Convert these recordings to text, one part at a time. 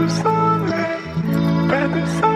de soleil, pas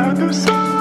I'll do so.